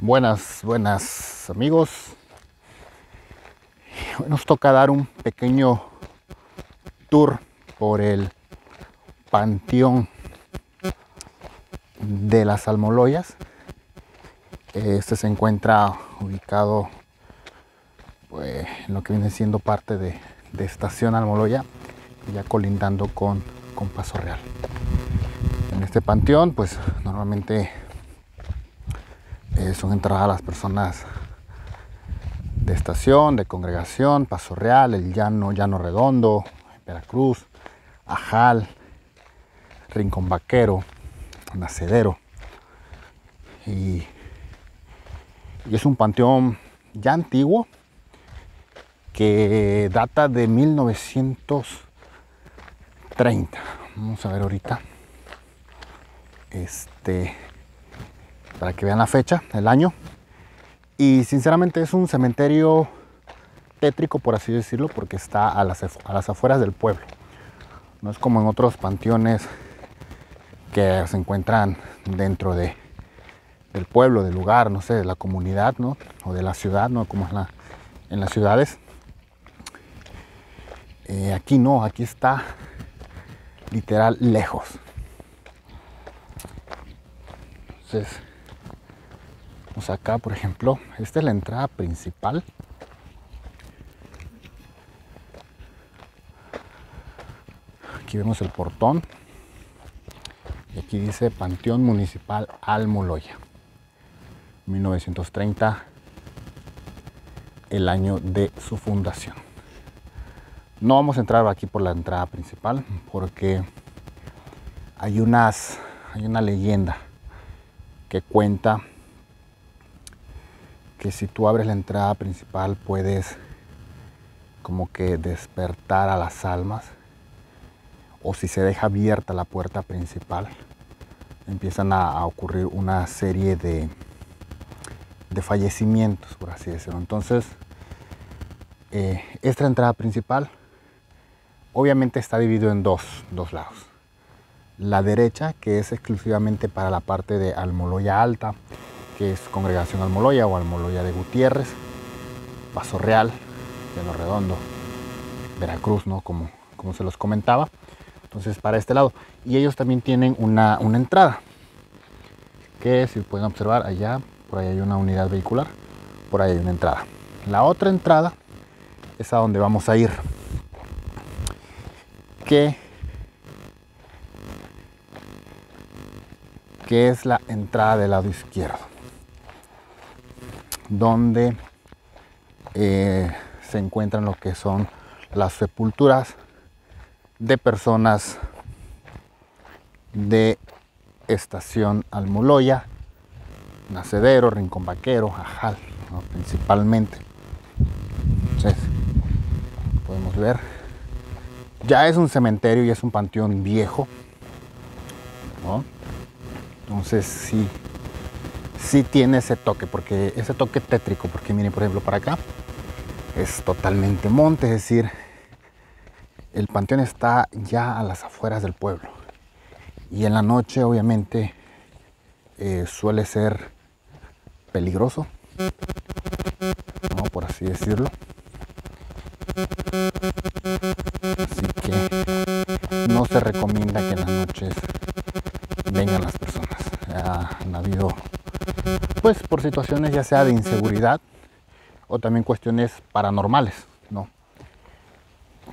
Buenas, buenas amigos. Nos toca dar un pequeño tour por el panteón de las Almoloyas. Este se encuentra ubicado pues, en lo que viene siendo parte de, de Estación Almoloya, ya colindando con, con Paso Real. En este panteón, pues normalmente eh, son entradas las personas de estación, de congregación, Paso Real, El Llano, Llano Redondo, Veracruz, Ajal, Rincón Vaquero, Nacedero. Y, y es un panteón ya antiguo que data de 1930. Vamos a ver ahorita. Este para que vean la fecha, el año. Y sinceramente es un cementerio tétrico, por así decirlo, porque está a las, a las afueras del pueblo. No es como en otros panteones que se encuentran dentro de, del pueblo, del lugar, no sé, de la comunidad, ¿no? O de la ciudad, ¿no? Como es la, en las ciudades. Eh, aquí no, aquí está literal lejos. Entonces, acá, por ejemplo, esta es la entrada principal. Aquí vemos el portón. Y aquí dice Panteón Municipal Almoloya. 1930, el año de su fundación. No vamos a entrar aquí por la entrada principal porque hay unas hay una leyenda que cuenta que si tú abres la entrada principal puedes como que despertar a las almas o si se deja abierta la puerta principal empiezan a, ocurrir una serie de, de, fallecimientos por así decirlo. Entonces eh, esta entrada principal obviamente está dividido en dos, dos lados. La derecha que es exclusivamente para la parte de Almoloya Alta que es Congregación Almoloya o Almoloya de Gutiérrez, Paso Real, Llano Redondo, Veracruz, ¿no? Como, como se los comentaba. Entonces, para este lado. Y ellos también tienen una, una entrada, que si pueden observar allá, por ahí hay una unidad vehicular, por ahí hay una entrada. La otra entrada es a donde vamos a ir, que, que es la entrada del lado izquierdo donde eh, se encuentran lo que son las sepulturas de personas de Estación Almoloya, Nacedero, Rincón Vaquero, Ajal, principalmente. Entonces, podemos ver, ya es un cementerio y es un panteón viejo. Entonces, sí, sí tiene ese toque, porque ese toque tétrico, porque miren, por ejemplo, para acá es totalmente monte, es decir, el panteón está ya a las afueras del pueblo. Y en la noche, obviamente, eh, suele ser peligroso, ¿no? por así decirlo. Así que no se recomienda que en las noches vengan las personas. han habido pues por situaciones ya sea de inseguridad o también cuestiones paranormales, ¿no?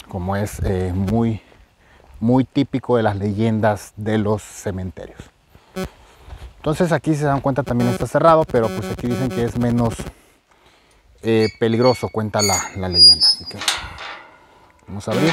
Como es eh, muy, muy típico de las leyendas de los cementerios. Entonces aquí se dan cuenta también está cerrado, pero pues aquí dicen que es menos eh, peligroso, cuenta la, la leyenda. Así que vamos a abrir.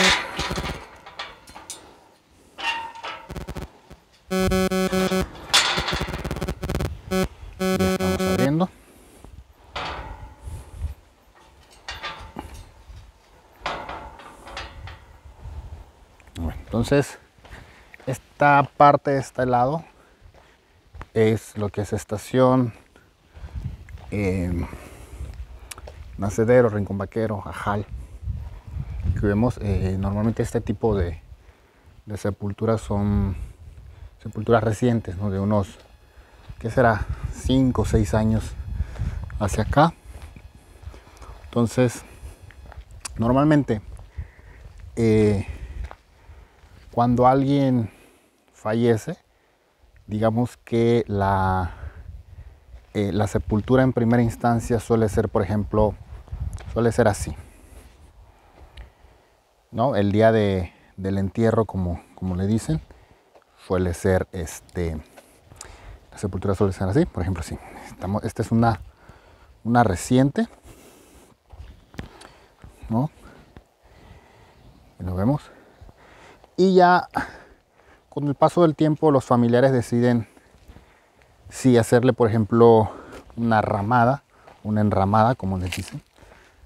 Entonces, esta parte de este lado es lo que es estación, em, Nacedero, Rincón Vaquero, Ajal. Que vemos, eh, normalmente este tipo de, sepulturas son sepulturas recientes, de unos, ¿qué será? 5 o 6 años hacia acá. Entonces, normalmente, eh, cuando alguien fallece, digamos que la, eh, la sepultura en primera instancia suele ser, por ejemplo, suele ser así. ¿no? El día de, del entierro, como, como le dicen, suele ser este. La sepultura suele ser así, por ejemplo, así. Estamos, esta es una, una reciente. ¿No? lo vemos. Y ya con el paso del tiempo los familiares deciden si hacerle, por ejemplo, una ramada, una enramada, como les dicen,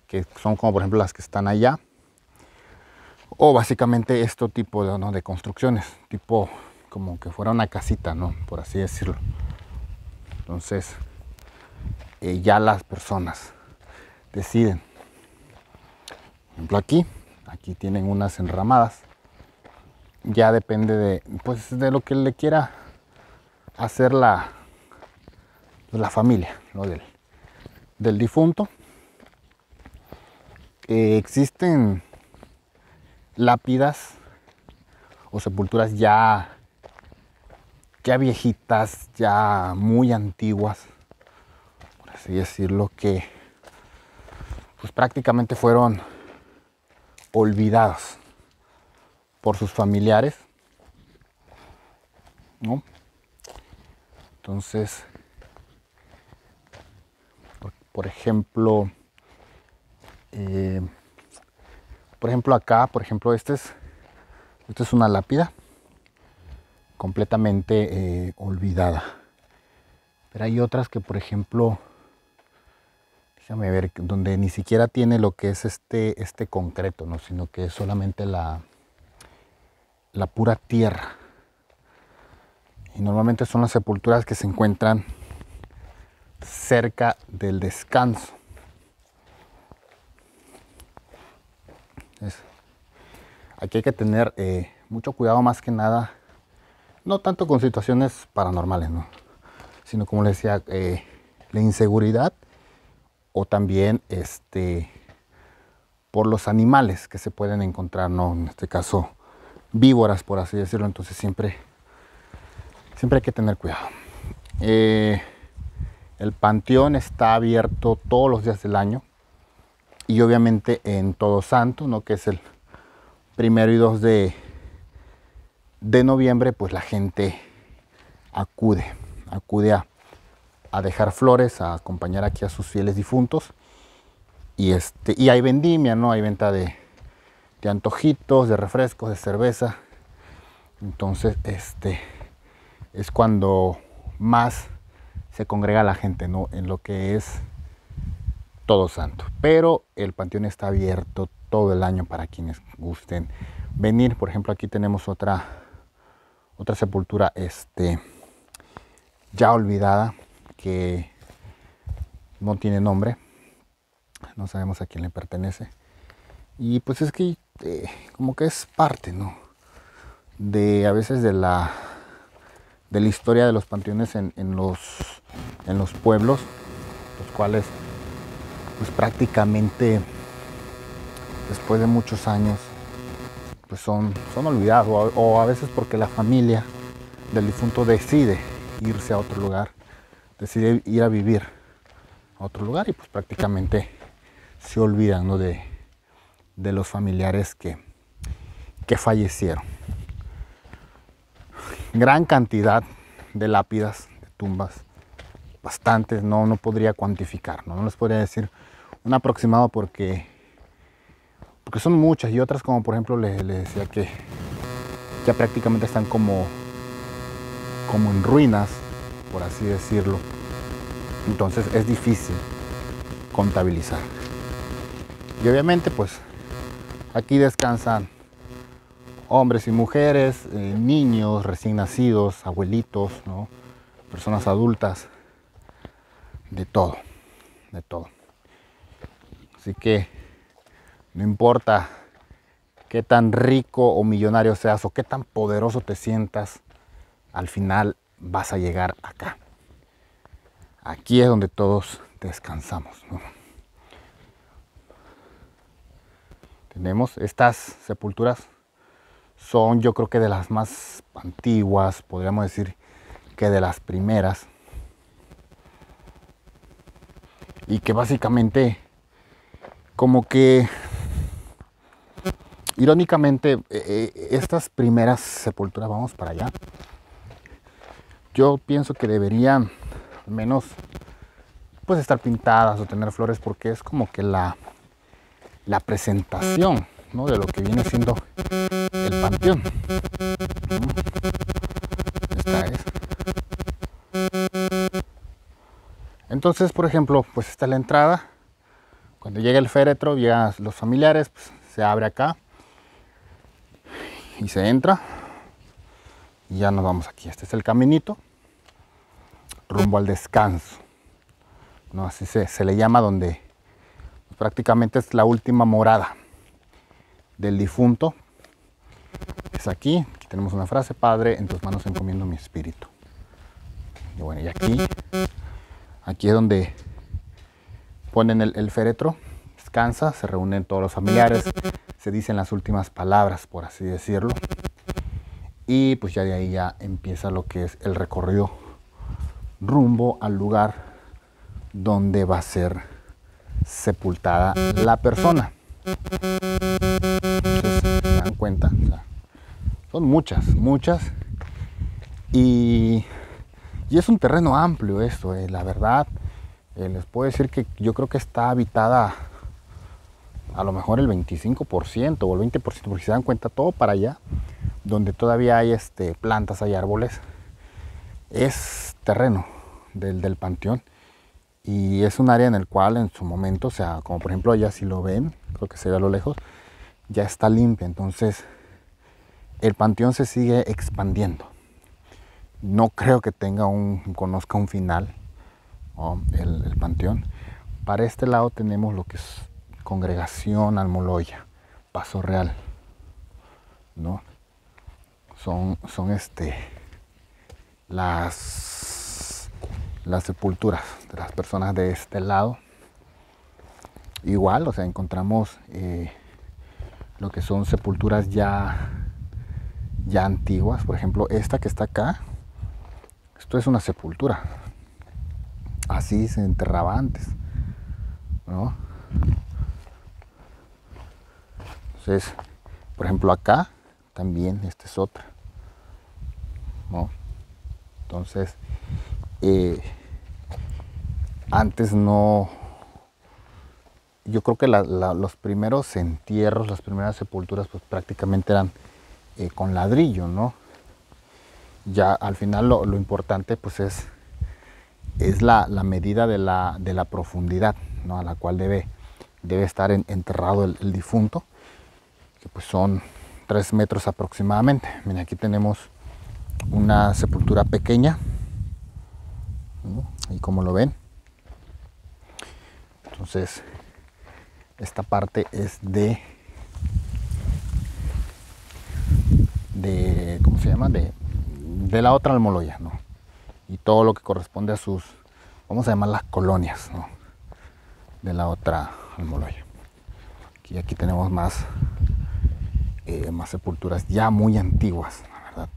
que son como por ejemplo las que están allá, o básicamente este tipo de, construcciones, tipo como que fuera una casita, ¿no? Por así decirlo. Entonces, eh, ya las personas deciden. Por ejemplo, aquí, aquí tienen unas enramadas ya depende de, pues, de lo que le quiera hacer la, la familia del, del, difunto. Eh, existen lápidas o sepulturas ya, ya viejitas, ya muy antiguas, por así decirlo, que pues prácticamente fueron olvidados por sus familiares. ¿no? Entonces, por, ejemplo, eh, por ejemplo acá, por ejemplo, este es, esta es una lápida completamente eh, olvidada. Pero hay otras que, por ejemplo, déjame ver, donde ni siquiera tiene lo que es este, este concreto, ¿no? sino que es solamente la, la pura tierra. Y normalmente son las sepulturas que se encuentran cerca del descanso. aquí hay que tener eh, mucho cuidado más que nada, no tanto con situaciones paranormales, sino como les decía, eh, la inseguridad o también este, por los animales que se pueden encontrar, ¿no? en este caso víboras, por así decirlo. Entonces siempre, siempre hay que tener cuidado. Eh, el panteón está abierto todos los días del año y obviamente en Todo Santo, ¿no? que es el primero y dos de, de noviembre, pues la gente acude, acude a, a, dejar flores, a acompañar aquí a sus fieles difuntos. Y, este, y hay vendimia, ¿no? Hay venta de, de antojitos, de refrescos, de cerveza. Entonces, este es cuando más se congrega la gente, ¿no? En lo que es todo santo. Pero el panteón está abierto todo el año para quienes gusten venir. Por ejemplo, aquí tenemos otra otra sepultura este ya olvidada que no tiene nombre. No sabemos a quién le pertenece. Y pues es que este, como que es parte, ¿no? De a veces de la, de la historia de los panteones en, los, en los pueblos, los cuales pues prácticamente después de muchos años pues son, son olvidados o a veces porque la familia del difunto decide irse a otro lugar, decide ir a vivir a otro lugar y pues prácticamente se olvidan ¿no? de, de los familiares que, que fallecieron. Gran cantidad de lápidas, de tumbas, bastantes, no, no podría cuantificar, ¿no? les podría decir un aproximado porque, porque son muchas y otras como por ejemplo le, decía que ya prácticamente están como, como en ruinas, por así decirlo. Entonces es difícil contabilizar. Y obviamente pues Aquí descansan hombres y mujeres, eh, niños recién nacidos, abuelitos, personas adultas, de todo, de todo. Así que no importa qué tan rico o millonario seas o qué tan poderoso te sientas, al final vas a llegar acá. Aquí es donde todos descansamos. Tenemos estas sepulturas, son yo creo que de las más antiguas, podríamos decir que de las primeras, y que básicamente como que irónicamente eh, eh, estas primeras sepulturas, vamos para allá, yo pienso que deberían al menos pues estar pintadas o tener flores porque es como que la, la presentación de lo que viene siendo el panteón. Esta es. Entonces, por ejemplo, pues está la entrada. Cuando llega el féretro, llegan los familiares, pues, se abre acá y se entra. Y ya nos vamos aquí. Este es el caminito rumbo al descanso. ¿no? Así se, se le llama donde prácticamente es la última morada del difunto. Es aquí, tenemos una frase, Padre, en tus manos encomiendo mi espíritu. Y bueno, y aquí, aquí es donde ponen el, el féretro, descansa, se reúnen todos los familiares, se dicen las últimas palabras, por así decirlo. Y pues ya de ahí ya empieza lo que es el recorrido rumbo al lugar donde va a ser sepultada la persona. Se dan cuenta, son muchas, muchas. Y, y, es un terreno amplio esto, eh, la verdad. Eh, les puedo decir que yo creo que está habitada a lo mejor el 25% o el 20%, porque se dan cuenta todo para allá, donde todavía hay este, plantas, hay árboles, es terreno del, del panteón y es un área en el cual en su momento, o sea, como por ejemplo allá si lo ven, creo que se ve a lo lejos, ya está limpia, entonces el panteón se sigue expandiendo. No creo que tenga un, conozca un final el, el, panteón. Para este lado tenemos lo que es congregación Almoloya, Paso Real, ¿no? Son, son este, las, las sepulturas de las personas de este lado. Igual, o sea, encontramos eh, lo que son sepulturas ya, ya antiguas. Por ejemplo, esta que está acá, esto es una sepultura. Así se enterraba antes. ¿no? Entonces, por ejemplo, acá también, esta es otra. ¿no? Entonces, eh, antes no, yo creo que los primeros entierros, las primeras sepulturas, pues prácticamente eran eh, con ladrillo, ¿no? Ya al final lo, importante pues es, es la, medida de la, profundidad, ¿no? A la cual debe, debe estar en, enterrado el, difunto, que pues son tres metros aproximadamente. Miren, aquí tenemos una sepultura pequeña, ¿no? y como lo ven, entonces, esta parte es de, de ¿cómo se llama? De, de la otra almoloya, ¿no? Y todo lo que corresponde a sus, vamos a llamar las colonias, ¿no? De la otra almoloya. Aquí, aquí tenemos más, eh, más sepulturas ya muy antiguas, la verdad.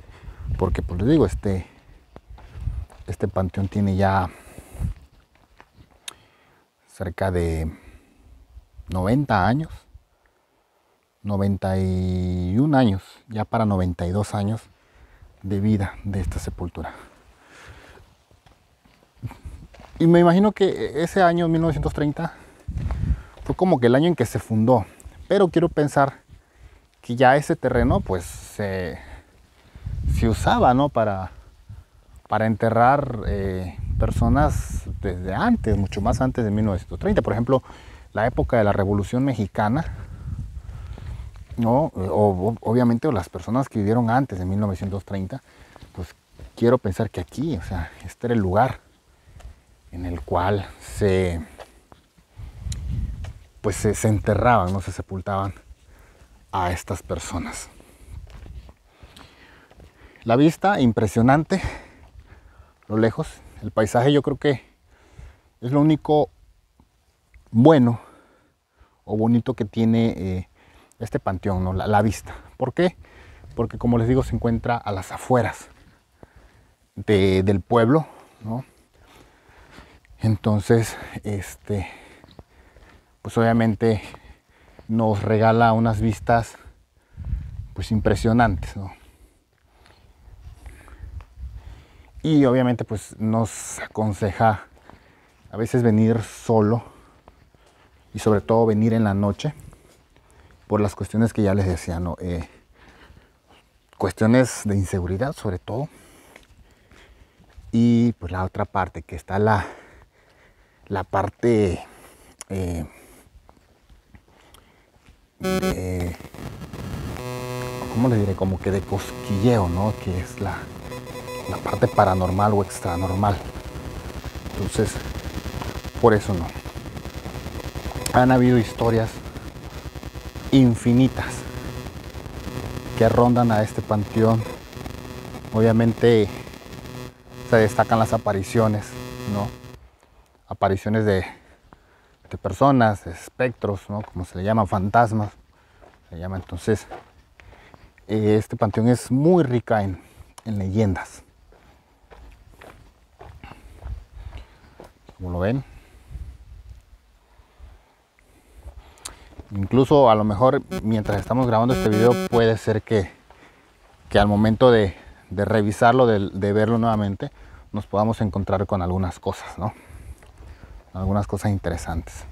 Porque, pues les digo, este, este panteón tiene ya cerca de 90 años, 91 años, ya para 92 años de vida de esta sepultura. Y me imagino que ese año, 1930, fue como que el año en que se fundó. Pero quiero pensar que ya ese terreno pues se, se usaba ¿no? para, para enterrar eh, personas desde antes, mucho más antes de 1930. Por ejemplo, la época de la Revolución Mexicana, ¿no? O, obviamente las personas que vivieron antes de 1930, pues quiero pensar que aquí, o sea, este era el lugar en el cual se pues se, se enterraban, no se sepultaban a estas personas. La vista impresionante, lo lejos, el paisaje yo creo que Es lo único bueno o bonito que tiene eh, este panteón, la, vista. ¿Por qué? Porque como les digo, se encuentra a las afueras del pueblo. Entonces, este, pues obviamente nos regala unas vistas pues impresionantes. Y obviamente pues nos aconseja a veces venir solo y sobre todo venir en la noche por las cuestiones que ya les decía, ¿no? Eh, cuestiones de inseguridad sobre todo. Y pues la otra parte que está la, la parte eh, de, ¿cómo le diré? Como que de cosquilleo, ¿no? Que es la, la parte paranormal o extranormal. Entonces, por eso no. Han habido historias infinitas que rondan a este panteón. Obviamente se destacan las apariciones, ¿no? Apariciones de, personas, de espectros, ¿no? Como se le llaman, fantasmas. Se llama entonces. Eh, este panteón es muy rica en leyendas. Como lo ven. Incluso a lo mejor mientras estamos grabando este video puede ser que, que al momento de, revisarlo, de, verlo nuevamente, nos podamos encontrar con algunas cosas, ¿no? Algunas cosas interesantes.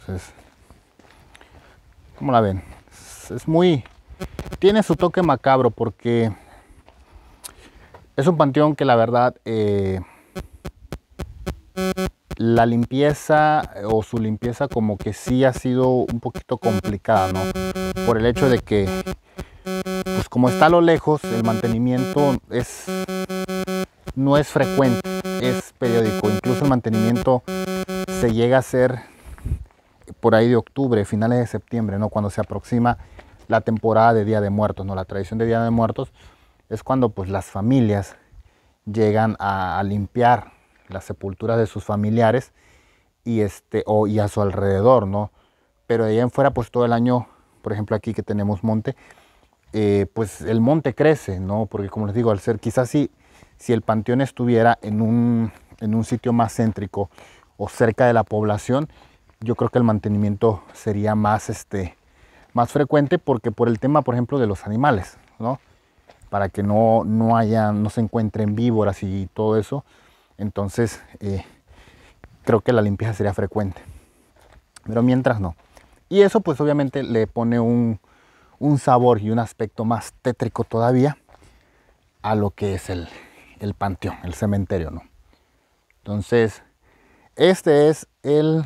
Entonces, ¿cómo la ven? Es muy... Tiene su toque macabro porque es un panteón que la verdad... Eh, la limpieza eh, o su limpieza como que sí ha sido un poquito complicada, ¿no? Por el hecho de que, pues como está a lo lejos, el mantenimiento es, no es frecuente, es periódico. Incluso el mantenimiento se llega a hacer por ahí de octubre, finales de septiembre, ¿no? Cuando se aproxima la temporada de Día de Muertos, ¿no? La tradición de Día de Muertos es cuando pues las familias llegan a, limpiar las sepulturas de sus familiares y, este, o, y a su alrededor, ¿no? Pero de ahí en fuera, pues todo el año, por ejemplo aquí que tenemos monte, eh, pues el monte crece, ¿no? Porque como les digo, al ser quizás si, si el panteón estuviera en un, en un sitio más céntrico o cerca de la población, yo creo que el mantenimiento sería más, este, más frecuente porque por el tema, por ejemplo, de los animales, ¿no? Para que no, no, haya, no se encuentren víboras y todo eso, entonces, eh, creo que la limpieza sería frecuente. Pero mientras no. Y eso pues obviamente le pone un, sabor y un aspecto más tétrico todavía a lo que es el, el panteón, el cementerio, ¿no? Entonces, este es el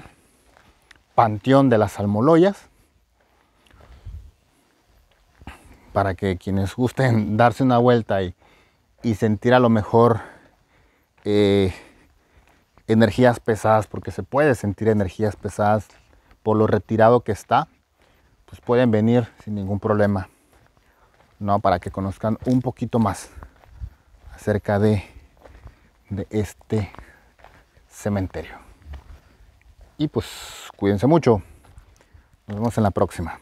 panteón de las almoloyas. Para que quienes gusten darse una vuelta y, sentir a lo mejor eh, energías pesadas, porque se puede sentir energías pesadas por lo retirado que está, pues pueden venir sin ningún problema, ¿no? Para que conozcan un poquito más acerca de, de este cementerio. Y pues cuídense mucho. Nos vemos en la próxima.